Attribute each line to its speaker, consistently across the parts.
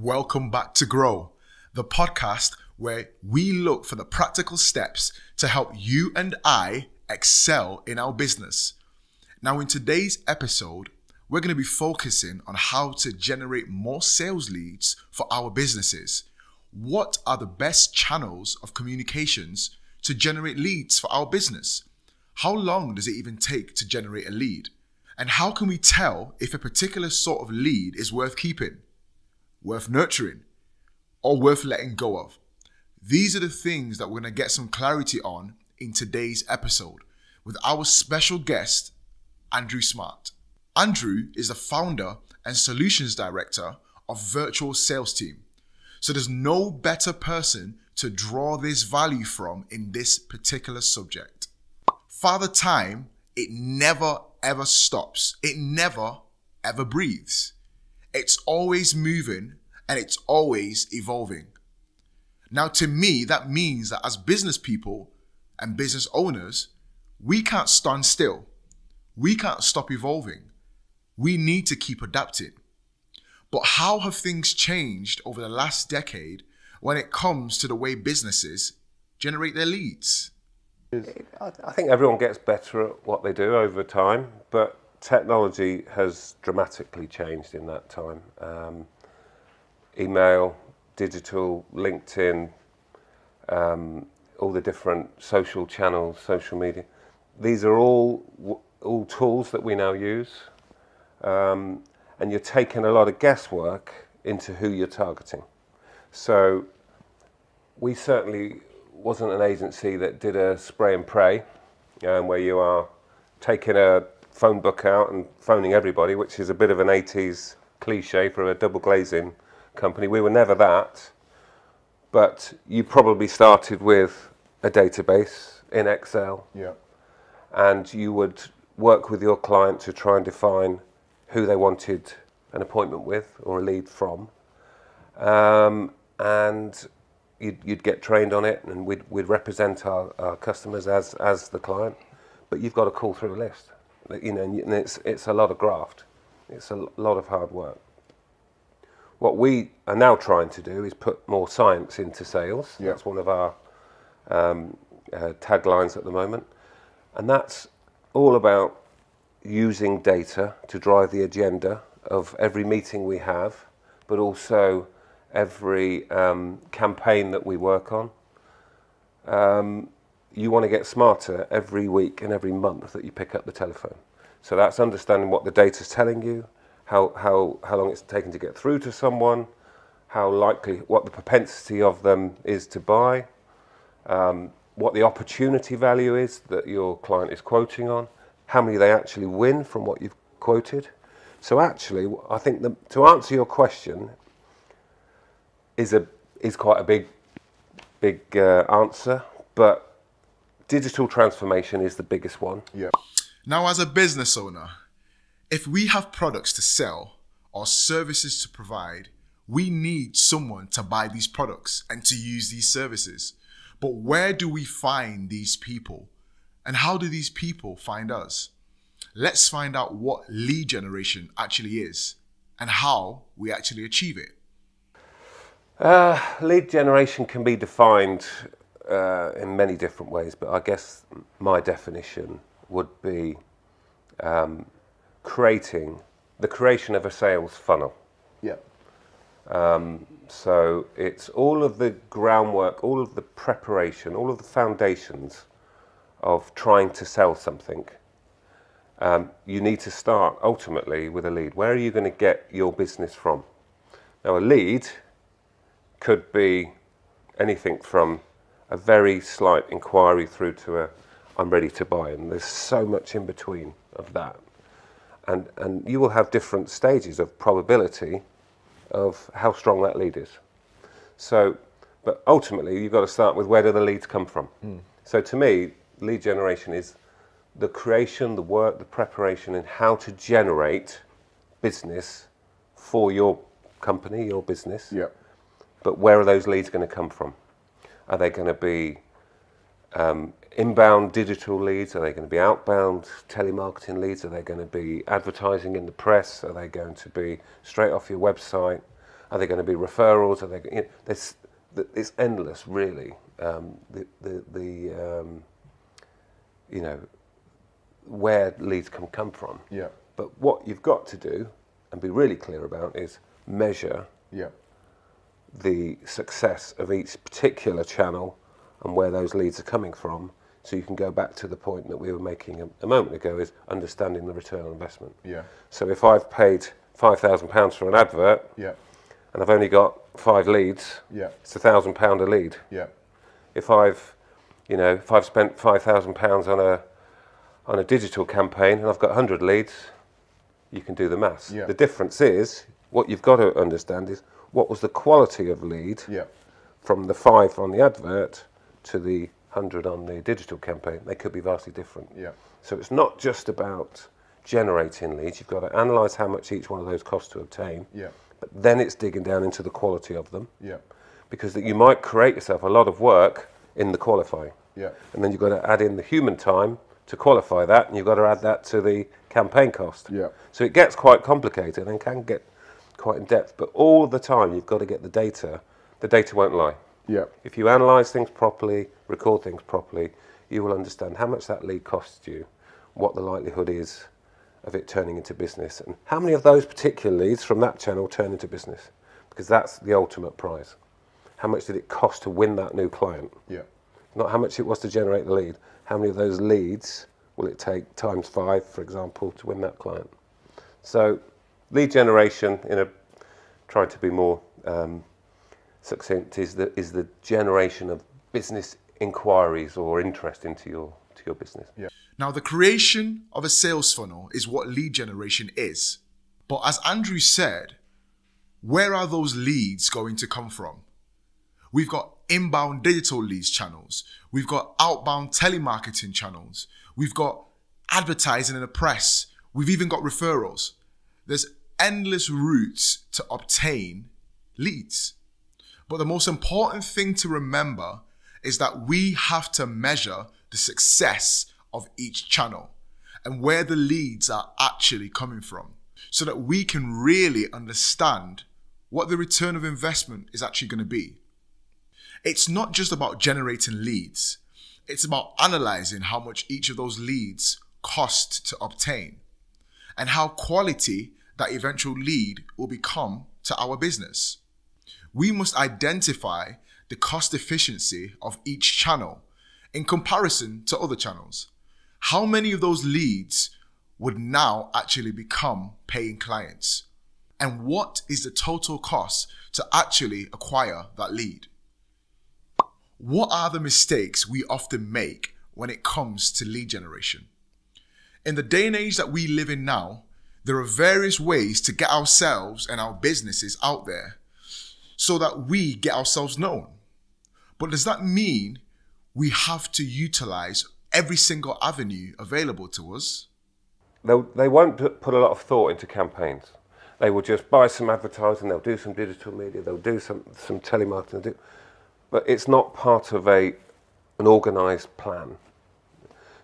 Speaker 1: Welcome back to Grow, the podcast where we look for the practical steps to help you and I excel in our business. Now, in today's episode, we're going to be focusing on how to generate more sales leads for our businesses. What are the best channels of communications to generate leads for our business? How long does it even take to generate a lead? And how can we tell if a particular sort of lead is worth keeping, worth nurturing, or worth letting go of? These are the things that we're going to get some clarity on in today's episode with our special guest, Andrew Smart. Andrew is the founder and solutions director of Virtual Sales Team. So there's no better person to draw this value from in this particular subject. Father Time, it never ever stops. It never ever breathes. It's always moving and it's always evolving. Now, to me, that means that as business people and business owners, we can't stand still. We can't stop evolving. We need to keep adapting. But how have things changed over the last decade when it comes to the way businesses generate their leads?
Speaker 2: I think everyone gets better at what they do over time, but technology has dramatically changed in that time. Um, email, digital, LinkedIn, um, all the different social channels, social media. These are all all tools that we now use, um, and you're taking a lot of guesswork into who you're targeting. So we certainly wasn't an agency that did a spray and pray, um, where you are taking a phone book out and phoning everybody, which is a bit of an 80s cliche for a double glazing company. We were never that, but you probably started with a database in Excel.
Speaker 1: Yeah.
Speaker 2: And you would work with your client to try and define who they wanted an appointment with or a lead from. Um, and you'd, you'd, get trained on it and we'd, we'd represent our, our, customers as, as the client. But you've got to call through a list. You know, and it's, it's a lot of graft. It's a lot of hard work. What we are now trying to do is put more science into sales.
Speaker 1: Yeah.
Speaker 2: That's one of our um, uh, taglines at the moment. And that's all about using data to drive the agenda of every meeting we have, but also every um, campaign that we work on. Um, you want to get smarter every week and every month that you pick up the telephone. So that's understanding what the data is telling you, how, how, how long it's taken to get through to someone, how likely, what the propensity of them is to buy, um, what the opportunity value is that your client is quoting on, how many they actually win from what you've quoted. So actually, I think the, to answer your question is a is quite a big big uh, answer, but digital transformation is the biggest one.
Speaker 1: Yeah. Now, as a business owner, if we have products to sell or services to provide, we need someone to buy these products and to use these services. But where do we find these people? And how do these people find us? Let's find out what lead generation actually is and how we actually achieve it.
Speaker 2: Uh, lead generation can be defined uh, in many different ways, but I guess my definition would be um, creating the creation of a sales funnel.
Speaker 1: Yeah.
Speaker 2: Um, so it's all of the groundwork, all of the preparation, all of the foundations of trying to sell something. Um, you need to start ultimately with a lead. Where are you going to get your business from? Now, a lead could be anything from a very slight inquiry through to a I'm ready to buy, and there's so much in between of that and, and you will have different stages of probability of how strong that lead is. So, but ultimately, you've got to start with where do the leads come from. Mm. So, to me, lead generation is the creation, the work, the preparation, and how to generate business for your company, your business.
Speaker 1: Yeah.
Speaker 2: But where are those leads going to come from? Are they going to be um, inbound digital leads? Are they going to be outbound telemarketing leads? Are they going to be advertising in the press? Are they going to be straight off your website? Are they going to be referrals? Are they? You know, there's, it's endless, really. Um, the the, the um, you know where leads can come from.
Speaker 1: Yeah.
Speaker 2: But what you've got to do and be really clear about is measure
Speaker 1: Yeah.
Speaker 2: The success of each particular channel and where those leads are coming from. So you can go back to the point that we were making a, a moment ago is understanding the return on investment.
Speaker 1: Yeah.
Speaker 2: So if I've paid five thousand pounds for an advert
Speaker 1: Yeah.
Speaker 2: and I've only got five leads,
Speaker 1: Yeah.
Speaker 2: it's a thousand pound a lead.
Speaker 1: Yeah.
Speaker 2: If I've, you know, if I've spent five thousand pounds on a on a digital campaign and I've got hundred leads, you can do the maths.
Speaker 1: Yeah.
Speaker 2: The difference is what you've got to understand is what was the quality of lead
Speaker 1: Yeah.
Speaker 2: from the five on the advert to the hundred on the digital campaign. They could be vastly different.
Speaker 1: Yeah.
Speaker 2: So it's not just about generating leads. You've got to analyse how much each one of those costs to obtain.
Speaker 1: Yeah.
Speaker 2: But then it's digging down into the quality of them
Speaker 1: Yeah.
Speaker 2: because that you might create yourself a lot of work in the qualifying.
Speaker 1: Yeah.
Speaker 2: And then you've got to add in the human time to qualify that, and you've got to add that to the campaign cost.
Speaker 1: Yeah.
Speaker 2: So it gets quite complicated and can get quite in depth. But all the time, you've got to get the data. The data won't lie.
Speaker 1: Yeah.
Speaker 2: If you analyse things properly, record things properly, you will understand how much that lead costs you, what the likelihood is of it turning into business, and how many of those particular leads from that channel turn into business. Because that's the ultimate prize. How much did it cost to win that new client?
Speaker 1: Yeah.
Speaker 2: Not how much it was to generate the lead. How many of those leads will it take times five, for example, to win that client? So, lead generation, in a trying to be more um, succinct, is the is the generation of business inquiries or interest into your to your business.
Speaker 1: Yeah. Now, the creation of a sales funnel is what lead generation is. But as Andrew said, where are those leads going to come from? We've got inbound digital leads channels. We've got outbound telemarketing channels. We've got advertising in the press. We've even got referrals. There's endless routes to obtain leads. But the most important thing to remember is that we have to measure the success of each channel and where the leads are actually coming from so that we can really understand what the return of investment is actually going to be. It's not just about generating leads, it's about analyzing how much each of those leads cost to obtain and how quality that eventual lead will become to our business. We must identify the cost efficiency of each channel in comparison to other channels. How many of those leads would now actually become paying clients? And what is the total cost to actually acquire that lead? What are the mistakes we often make when it comes to lead generation? In the day and age that we live in now, there are various ways to get ourselves and our businesses out there so that we get ourselves known. But does that mean we have to utilize every single avenue available to us?
Speaker 2: They'll, they won't put, a lot of thought into campaigns. They will just buy some advertising, they'll do some digital media, they'll do some, some telemarketing, but it's not part of a, an organised plan.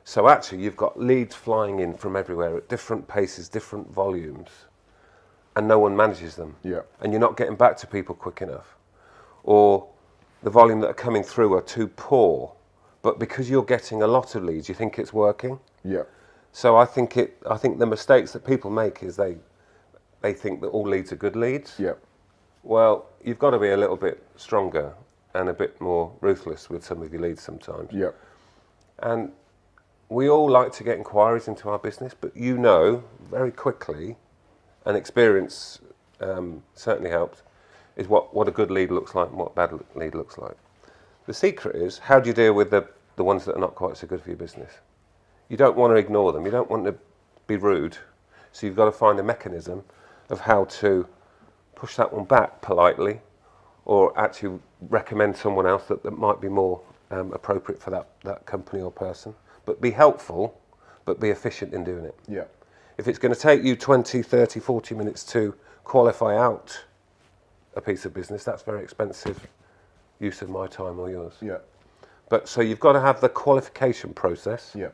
Speaker 2: So actually, you've got leads flying in from everywhere at different paces, different volumes, and no one manages them.
Speaker 1: Yeah.
Speaker 2: And you're not getting back to people quick enough. Or the volume that are coming through are too poor. But because you're getting a lot of leads, you think it's working.
Speaker 1: Yeah.
Speaker 2: So I think it. I think the mistakes that people make is they they think that all leads are good leads.
Speaker 1: Yeah.
Speaker 2: Well, you've got to be a little bit stronger and a bit more ruthless with some of your leads sometimes.
Speaker 1: Yeah.
Speaker 2: And we all like to get inquiries into our business, but you know very quickly, and experience um, certainly helps, is what, what a good lead looks like and what a bad lead looks like. The secret is how do you deal with the, the ones that are not quite so good for your business? You don't want to ignore them, you don't want to be rude, so you've got to find a mechanism of how to push that one back politely or actually recommend someone else that, that might be more um, appropriate for that, that company or person. But be helpful, but be efficient in doing it.
Speaker 1: Yeah.
Speaker 2: If it's going to take you 20, 30, 40 minutes to qualify out a piece of business, that's very expensive use of my time or yours.
Speaker 1: Yeah.
Speaker 2: But so you've got to have the qualification process
Speaker 1: Yeah.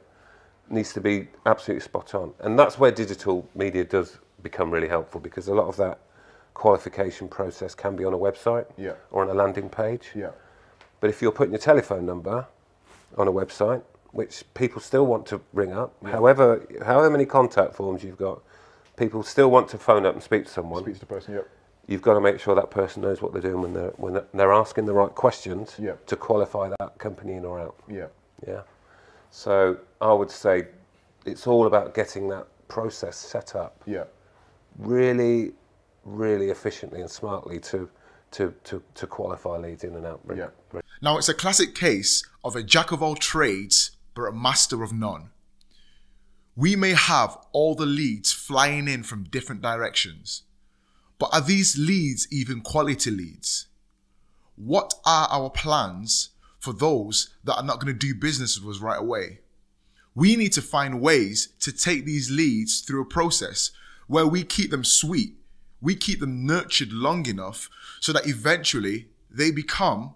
Speaker 2: needs to be absolutely spot on. And that's where digital media does become really helpful because a lot of that qualification process can be on a website
Speaker 1: Yeah.
Speaker 2: or on a landing page.
Speaker 1: Yeah.
Speaker 2: But if you're putting your telephone number on a website, which people still want to ring up, however, however many contact forms you've got, people still want to phone up and speak to someone.
Speaker 1: Speak to the person. Yep.
Speaker 2: You've got to make sure that person knows what they're doing when they're when they're asking the right questions
Speaker 1: Yeah.
Speaker 2: to qualify that company in or out.
Speaker 1: Yeah.
Speaker 2: Yeah. So I would say it's all about getting that process set up
Speaker 1: Yeah.
Speaker 2: really, really efficiently and smartly to to to, to qualify leads in and out.
Speaker 1: Yeah. Now it's a classic case of a jack of all trades but a master of none. We may have all the leads flying in from different directions, but are these leads even quality leads? What are our plans for those that are not going to do business with us right away? We need to find ways to take these leads through a process where we keep them sweet, we keep them nurtured long enough so that eventually they become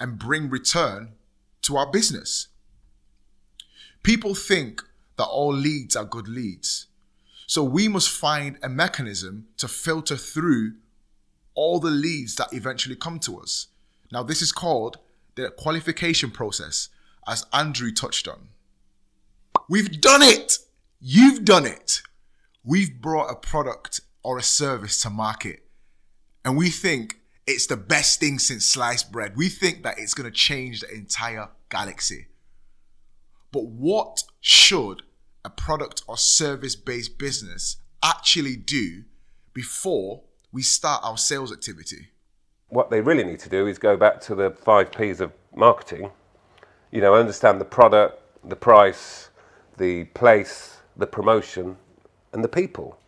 Speaker 1: and bring return to our business. People think that all leads are good leads. So we must find a mechanism to filter through all the leads that eventually come to us. Now, this is called the qualification process, as Andrew touched on. We've done it! You've done it! We've brought a product or a service to market, and we think it's the best thing since sliced bread. We think that it's going to change the entire galaxy. But what should a product or service based business actually do before we start our sales activity?
Speaker 2: What they really need to do is go back to the five P's of marketing. You know, understand the product, the price, the place, the promotion, and the people.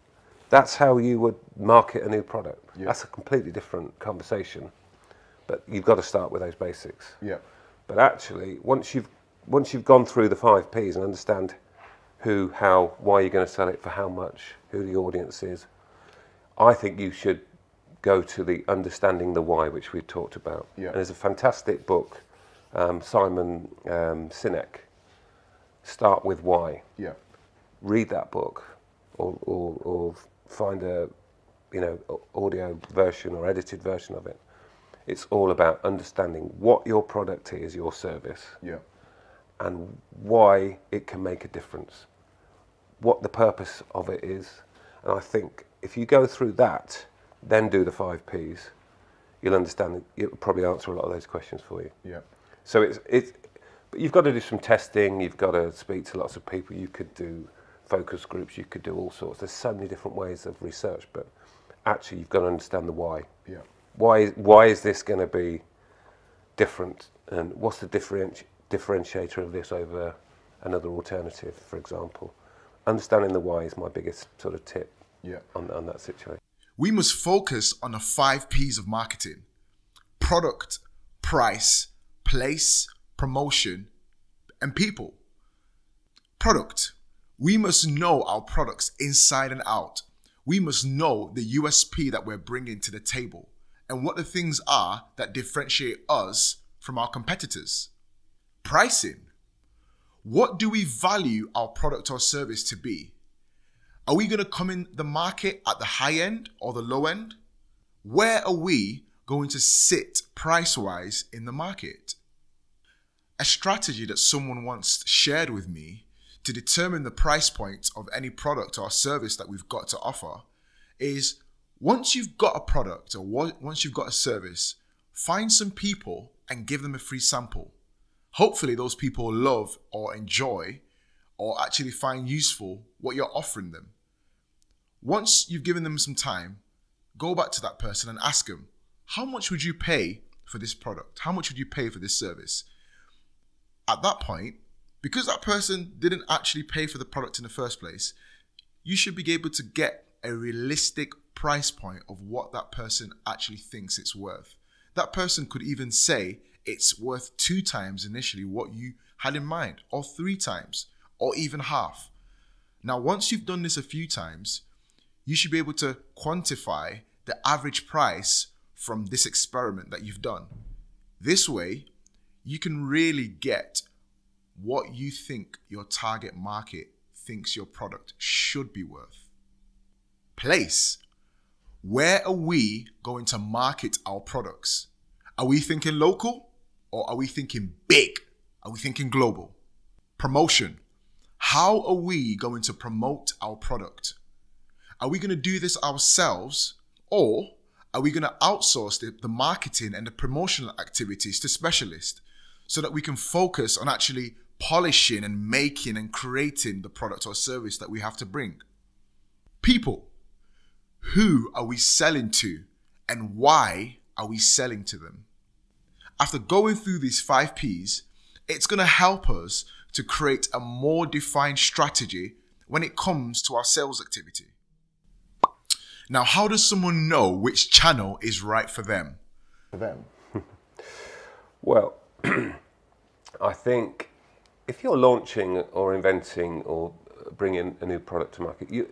Speaker 2: That's how you would market a new product. That's a completely different conversation. But you've got to start with those basics.
Speaker 1: Yeah.
Speaker 2: But actually, once you've once you've gone through the five P's and understand who, how, why you're going to sell it for how much, who the audience is, I think you should go to the understanding the why, which we've talked about.
Speaker 1: Yeah.
Speaker 2: And there's a fantastic book, um, Simon um, Sinek. Start with why.
Speaker 1: Yeah.
Speaker 2: Read that book, or, or, or find a you know audio version or edited version of it. It's all about understanding what your product is, your service,
Speaker 1: Yeah.
Speaker 2: And why it can make a difference, what the purpose of it is. And I think if you go through that, then do the five P's, you'll understand, it'll probably answer a lot of those questions for you.
Speaker 1: Yeah.
Speaker 2: So it's, it's, but you've got to do some testing, you've got to speak to lots of people, you could do focus groups, you could do all sorts. There's so many different ways of research, but actually you've got to understand the why.
Speaker 1: Yeah.
Speaker 2: Why, why is this going to be different? And what's the differenti- differentiator of this over another alternative, for example? Understanding the why is my biggest sort of tip
Speaker 1: Yeah.
Speaker 2: on, on that situation.
Speaker 1: We must focus on the five P's of marketing product, price, place, promotion, and people. Product. We must know our products inside and out. We must know the USP that we're bringing to the table and what the things are that differentiate us from our competitors. Pricing. What do we value our product or service to be? Are we going to come in the market at the high end or the low end? Where are we going to sit price wise in the market? A strategy that someone once shared with me to determine the price point of any product or service that we've got to offer is once you've got a product or once you've got a service, find some people and give them a free sample. Hopefully, those people love or enjoy or actually find useful what you're offering them. Once you've given them some time, go back to that person and ask them, how much would you pay for this product? How much would you pay for this service? At that point, because that person didn't actually pay for the product in the first place, you should be able to get a realistic price point of what that person actually thinks it's worth. That person could even say it's worth two times initially what you had in mind, or three times, or even half. Now, once you've done this a few times, you should be able to quantify the average price from this experiment that you've done. This way, you can really get what you think your target market thinks your product should be worth. Place. where are we going to market our products? Are we thinking local or are we thinking big? Are we thinking global? Promotion. How are we going to promote our product? Are we going to do this ourselves or are we going to outsource the, the marketing and the promotional activities to specialists so that we can focus on actually polishing and making and creating the product or service that we have to bring? People. Who are we selling to and why are we selling to them? After going through these five P's, it's going to help us to create a more defined strategy when it comes to our sales activity. Now, how does someone know which channel is right for them?
Speaker 3: For them.
Speaker 2: Well, I think if you're launching or inventing or bringing a new product to market, you,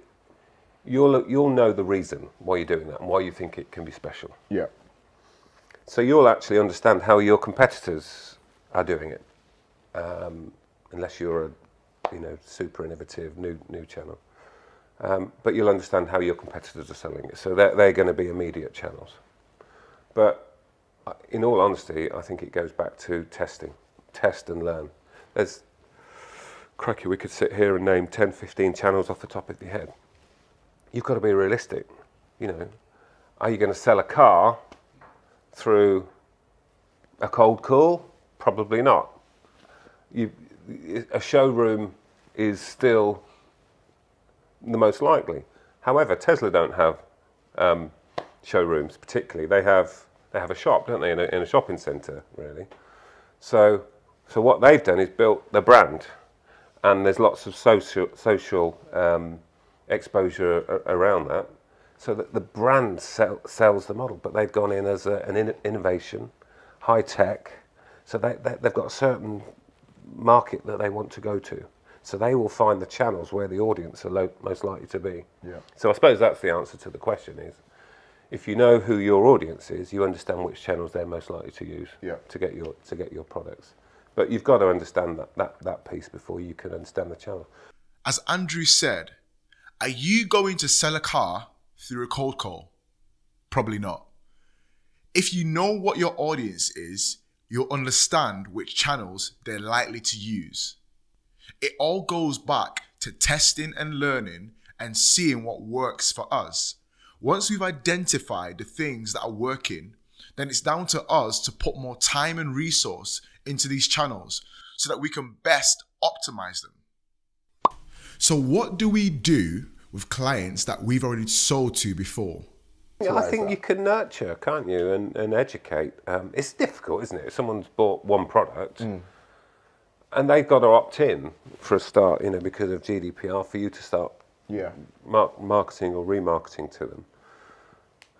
Speaker 2: you'll, you'll know the reason why you're doing that and why you think it can be special.
Speaker 3: Yeah.
Speaker 2: So you'll actually understand how your competitors are doing it, um, unless you're a you know super innovative new new channel. Um, but you'll understand how your competitors are selling it. So they're, they're going to be immediate channels. But uh, in all honesty, I think it goes back to testing, test and learn. There's, cracky, we could sit here and name 10, 15 channels off the top of your head. You've got to be realistic. You know, are you going to sell a car through a cold call? Probably not. You, a showroom is still the most likely. However, Tesla don't have um, showrooms particularly. They have they have a shop, don't they, in a, in a shopping centre, really. So, so what they've done is built the brand, and there's lots of social social um, exposure around that, so that the brand sell, sells the model. But they've gone in as a, an in, innovation, high tech, so they, they, they've got a certain market that they want to go to. So they will find the channels where the audience are lo- most likely to be.
Speaker 3: Yeah.
Speaker 2: So I suppose that's the answer to the question is if you know who your audience is, you understand which channels they're most likely to use
Speaker 3: Yeah.
Speaker 2: to get your to get your products. But you've got to understand that, that, that piece before you can understand the channel.
Speaker 1: As Andrew said, are you going to sell a car through a cold call? Probably not. If you know what your audience is, you'll understand which channels they're likely to use. It all goes back to testing and learning and seeing what works for us. Once we've identified the things that are working, then it's down to us to put more time and resource into these channels so that we can best optimize them. So, what do we do with clients that we've already sold to before?
Speaker 2: Yeah, I think you can nurture, can't you, and, and educate. Um, it's difficult, isn't it? If someone's bought one product and they've got to opt in for a start, you know, because of GDPR, for you to start
Speaker 3: Yeah.
Speaker 2: mar- marketing or remarketing to them.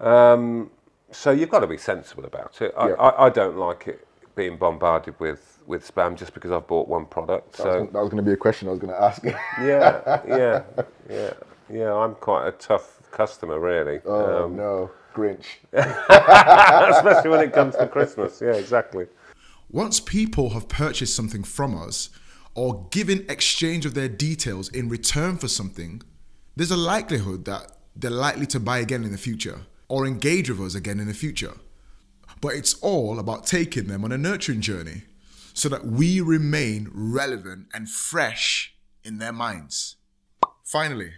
Speaker 2: Um, so you've got to be sensible about it. I,
Speaker 3: Yeah.
Speaker 2: I, I don't like it being bombarded with, with spam just because I've bought one product.
Speaker 3: That was,
Speaker 2: So
Speaker 3: gonna- that was going to be a question I was going to ask.
Speaker 2: yeah, yeah, yeah, yeah. I'm quite a tough customer, really.
Speaker 3: oh,
Speaker 2: Um,
Speaker 3: no. Grinch.
Speaker 2: especially when it comes to Christmas. Yeah, exactly.
Speaker 1: Once people have purchased something from us or given exchange of their details in return for something, there's a likelihood that they're likely to buy again in the future or engage with us again in the future. But it's all about taking them on a nurturing journey so that we remain relevant and fresh in their minds. Finally,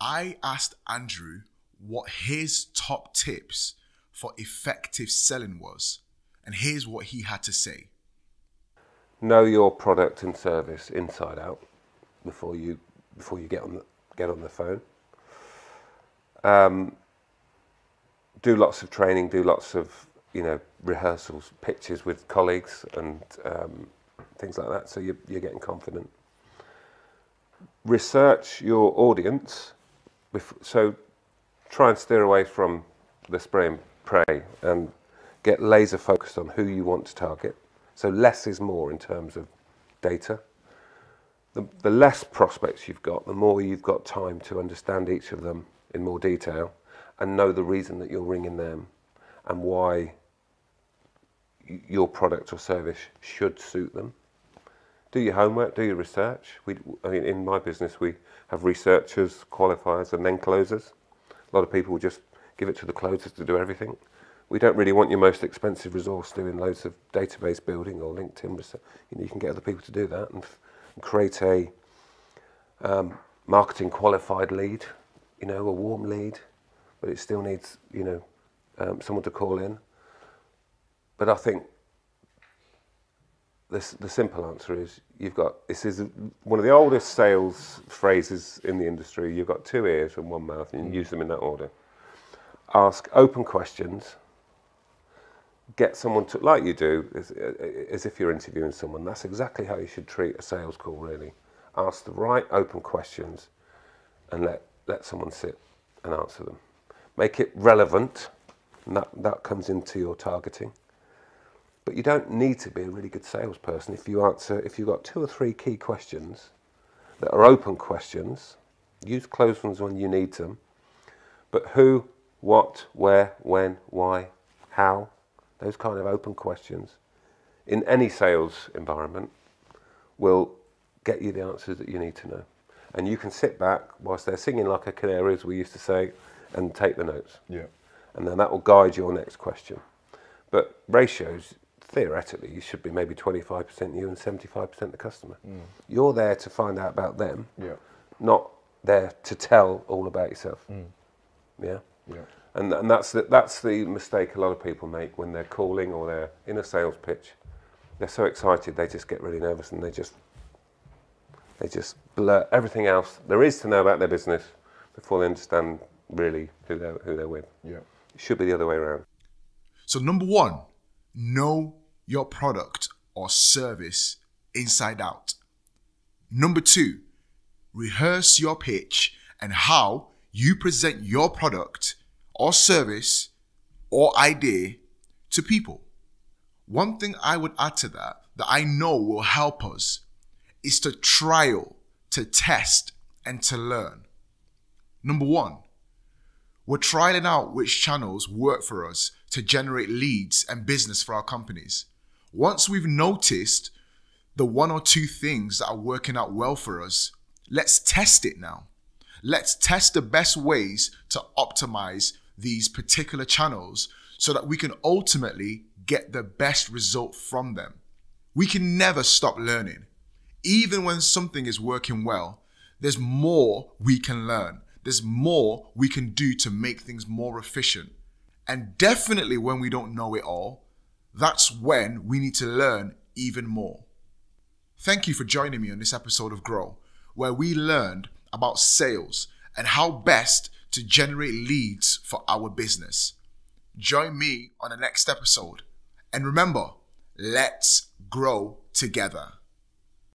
Speaker 1: I asked Andrew what his top tips for effective selling was, and here's what he had to say.
Speaker 2: Know your product and service inside out before you before you get on the get on the phone. Um, do lots of training. Do lots of you know rehearsals, pitches with colleagues, and um, things like that. So you're, you're getting confident. Research your audience. So try and steer away from the spray and pray and get laser focused on who you want to target. So less is more in terms of data. The, the less prospects you've got, the more you've got time to understand each of them in more detail and know the reason that you're ringing them and why your product or service should suit them. Do your homework, do your research. We, I mean, in my business, we have researchers, qualifiers, and then closers. A lot of people just give it to the closers to do everything. We don't really want your most expensive resource doing loads of database building or LinkedIn. research. You know, you can get other people to do that and, and create a um, marketing qualified lead, you know, a warm lead, but it still needs, you know, um, someone to call in. But I think the, the simple answer is you've got this is one of the oldest sales phrases in the industry. You've got two ears and one mouth, and you use them in that order. Ask open questions. Get someone to like you do, as, as if you're interviewing someone. That's exactly how you should treat a sales call. Really, ask the right open questions, and let let someone sit and answer them. Make it relevant, and that that comes into your targeting. But you don't need to be a really good salesperson if you answer if you've got two or three key questions that are open questions. Use closed ones when you need them. But who, what, where, when, why, how, those kind of open questions in any sales environment will get you the answers that you need to know. And you can sit back whilst they're singing like a canary, as we used to say, and take the notes
Speaker 3: Yeah.
Speaker 2: and then that will guide your next question. But ratios, theoretically, you should be maybe 25% you and 75% the customer. Mm. You're there to find out about them,
Speaker 3: Yeah.
Speaker 2: not there to tell all about yourself. Mm. Yeah?
Speaker 3: Yeah.
Speaker 2: And, and that's, the, that's the mistake a lot of people make when they're calling or they're in a sales pitch. They're so excited, they just get really nervous and they just, they just blur everything else there is to know about their business before they understand really who they're, who they're with.
Speaker 3: Yeah.
Speaker 2: It should be the other way around.
Speaker 1: So, number one, know your product or service inside out. Number two, rehearse your pitch and how you present your product or service or idea to people. One thing I would add to that that I know will help us is to trial, to test, and to learn. Number one, we're trialing out which channels work for us to generate leads and business for our companies. Once we've noticed the one or two things that are working out well for us, let's test it now. Let's test the best ways to optimize these particular channels so that we can ultimately get the best result from them. We can never stop learning. Even when something is working well, there's more we can learn. There's more we can do to make things more efficient. And definitely when we don't know it all, that's when we need to learn even more. Thank you for joining me on this episode of Grow, where we learned about sales and how best to generate leads for our business. Join me on the next episode. And remember, let's grow together.